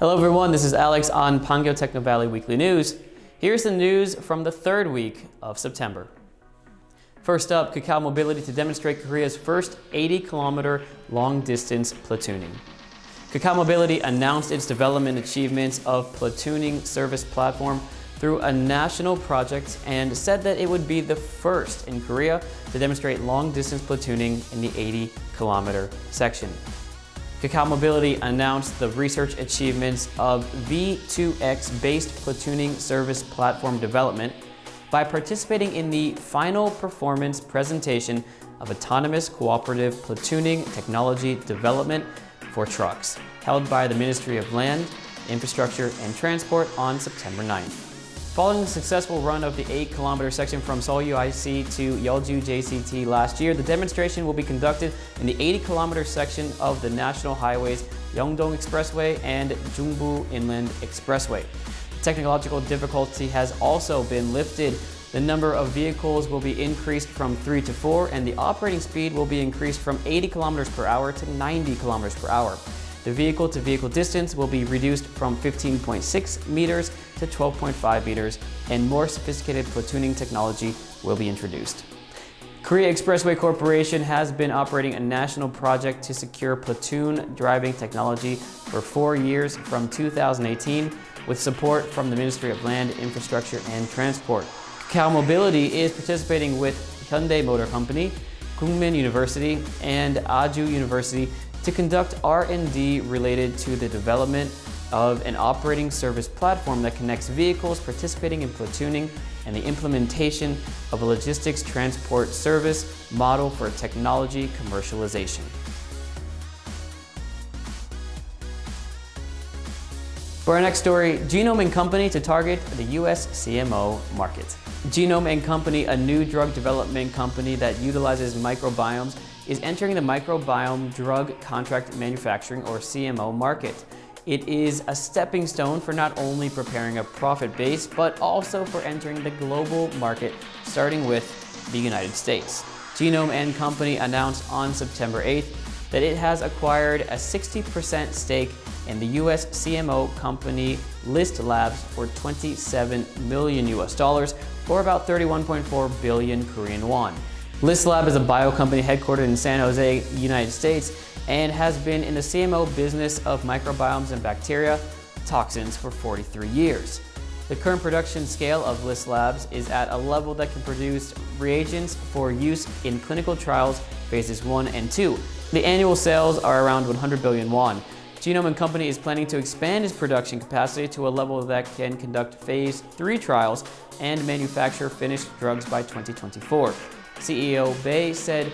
Hello everyone, this is Alex on Pangyo Techno Valley Weekly News. Here's the news from the third week of September. First up, Kakao Mobility to demonstrate Korea's first 80 kilometer long distance platooning. Kakao Mobility announced its development achievements of platooning service platform through a national project and said that it would be the first in Korea to demonstrate long distance platooning in the 80 kilometer section. Kakao Mobility announced the research achievements of V2X-based platooning service platform development by participating in the final performance presentation of Autonomous Cooperative Platooning Technology Development for Trucks, held by the Ministry of Land, Infrastructure and Transport on September 9th. Following the successful run of the 8 kilometer section from Seoul UIC to Yeoju JCT last year, the demonstration will be conducted in the 80 kilometer section of the National Highways Yeongdong Expressway and Jungbu Inland Expressway. Technological difficulty has also been lifted. The number of vehicles will be increased from 3 to 4 and the operating speed will be increased from 80 kilometers per hour to 90 kilometers per hour. The vehicle-to-vehicle -vehicle distance will be reduced from 15.6 meters to 12.5 meters, and more sophisticated platooning technology will be introduced. Korea Expressway Corporation has been operating a national project to secure platoon driving technology for four years from 2018 with support from the Ministry of Land, Infrastructure and Transport. Kakao Mobility is participating with Hyundai Motor Company, Kookmin University, and Ajou University to conduct R&D related to the development of an operating service platform that connects vehicles participating in platooning and the implementation of a logistics transport service model for technology commercialization. For our next story, Genome Company to target the US CMO market. Genome Company, a new drug development company that utilizes microbiomes is entering the microbiome drug contract manufacturing or CMO market. It is a stepping stone for not only preparing a profit base, but also for entering the global market, starting with the United States. Genome and Company announced on September 8th that it has acquired a 60% stake in the US CMO company List Labs for 27 million US dollars, or about 31.4 billion Korean won. ListLab is a bio company headquartered in San Jose, United States, and has been in the CMO business of microbiomes and bacteria toxins for 43 years. The current production scale of List Labs is at a level that can produce reagents for use in clinical trials phases 1 and 2. The annual sales are around 100 billion won. Genome Company is planning to expand its production capacity to a level that can conduct phase 3 trials and manufacture finished drugs by 2024. CEO Bae said,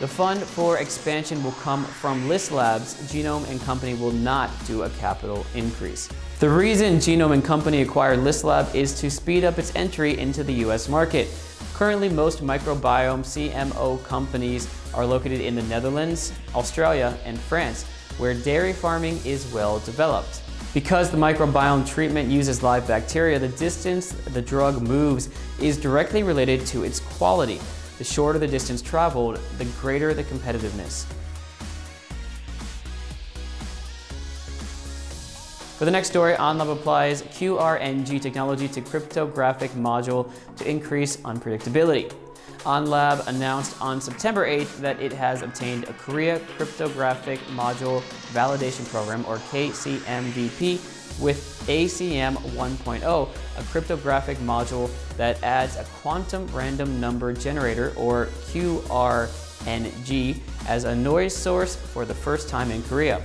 the fund for expansion will come from List Labs. Genome and Company will not do a capital increase. The reason Genome and Company acquired List Lab is to speed up its entry into the US market. Currently, most microbiome CMO companies are located in the Netherlands, Australia, and France, where dairy farming is well developed. Because the microbiome treatment uses live bacteria, the distance the drug moves is directly related to its quality. The shorter the distance traveled, the greater the competitiveness. For the next story, OnLab applies QRNG technology to cryptographic module to increase unpredictability. OnLab announced on September 8th that it has obtained a Korea Cryptographic Module Validation Program, or KCMVP, with ACM 1.0, a cryptographic module that adds a quantum random number generator, or QRNG, as a noise source for the first time in Korea.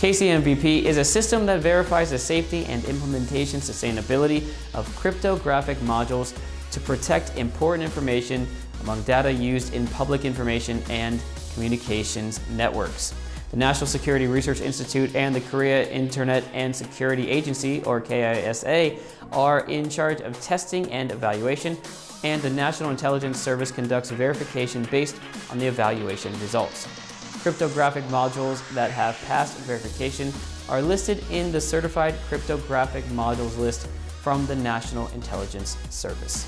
KCMVP is a system that verifies the safety and implementation sustainability of cryptographic modules to protect important information among data used in public information and communications networks. The National Security Research Institute and the Korea Internet and Security Agency, or KISA, are in charge of testing and evaluation, and the National Intelligence Service conducts verification based on the evaluation results. Cryptographic modules that have passed verification are listed in the Certified Cryptographic Modules list from the National Intelligence Service.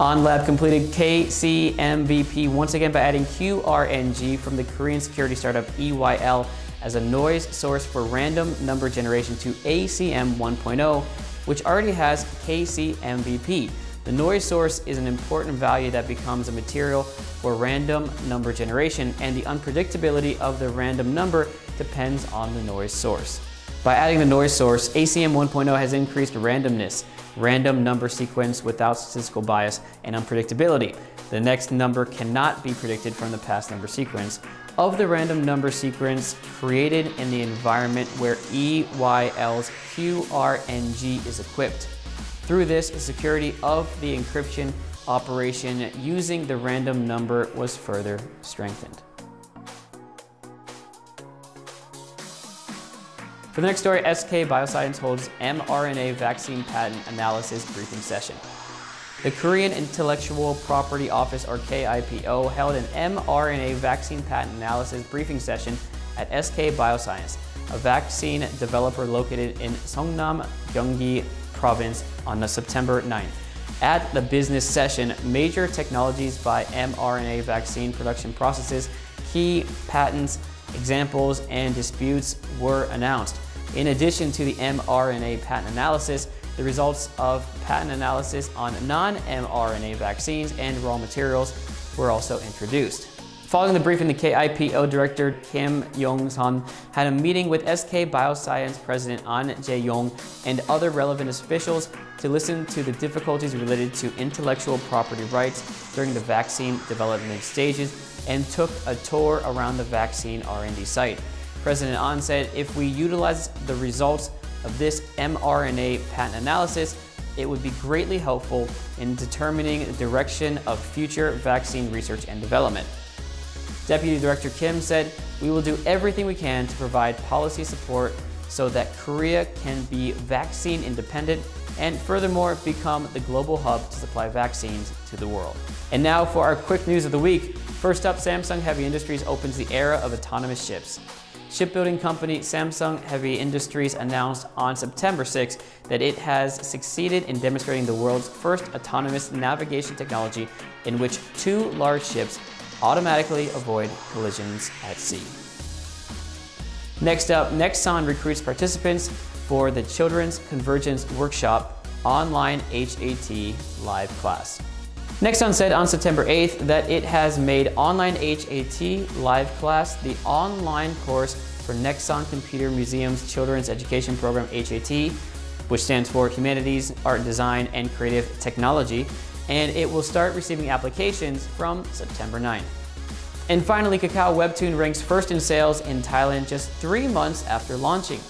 OnLab completed KCMVP once again by adding QRNG from the Korean security startup EYL as a noise source for random number generation to ACM 1.0, which already has KCMVP. The noise source is an important value that becomes a material for random number generation, and the unpredictability of the random number depends on the noise source. By adding the noise source, ACM 1.0 has increased randomness, random number sequence without statistical bias, and unpredictability. The next number cannot be predicted from the past number sequence of the random number sequence created in the environment where EYL's QRNG is equipped. Through this, the security of the encryption operation using the random number was further strengthened. For the next story, SK Bioscience holds mRNA vaccine patent analysis briefing session. The Korean Intellectual Property Office, or KIPO, held an mRNA vaccine patent analysis briefing session at SK Bioscience, a vaccine developer located in Seongnam, Gyeonggi Province on September 9th. At the business session, major technologies by mRNA vaccine production processes, key patents, examples, and disputes were announced. In addition to the mRNA patent analysis, the results of patent analysis on non-mRNA vaccines and raw materials were also introduced. Following the briefing, the KIPO director Kim Yong-sun had a meeting with SK Bioscience President An Jae-yong and other relevant officials to listen to the difficulties related to intellectual property rights during the vaccine development stages and took a tour around the vaccine R&D site. President An said if we utilize the results of this mRNA patent analysis, it would be greatly helpful in determining the direction of future vaccine research and development. Deputy Director Kim said, we will do everything we can to provide policy support so that Korea can be vaccine independent and furthermore become the global hub to supply vaccines to the world. And now for our quick news of the week. First up, Samsung Heavy Industries opens the era of autonomous ships. Shipbuilding company Samsung Heavy Industries announced on September 6 that it has succeeded in demonstrating the world's first autonomous navigation technology in which two large ships automatically avoid collisions at sea. Next up, Nexon recruits participants for the Children's Convergence Workshop online HAT live class. Nexon said on September 8th that it has made online HAT live class the online course for Nexon Computer Museum's Children's Education Program HAT, which stands for Humanities, Art Design, and Creative Technology, and it will start receiving applications from September 9th. And finally, Kakao Webtoon ranks first in sales in Thailand just three months after launching.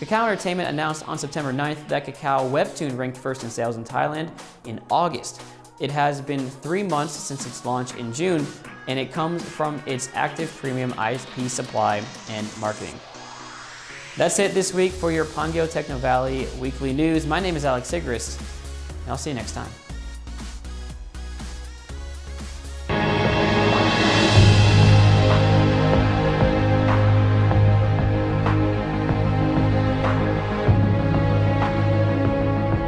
Kakao Entertainment announced on September 9th that Kakao Webtoon ranked first in sales in Thailand in August. It has been three months since its launch in June, and it comes from its active premium ISP supply and marketing. That's it this week for your Pangyo Techno Valley weekly news. My name is Alex Sigrist, and I'll see you next time.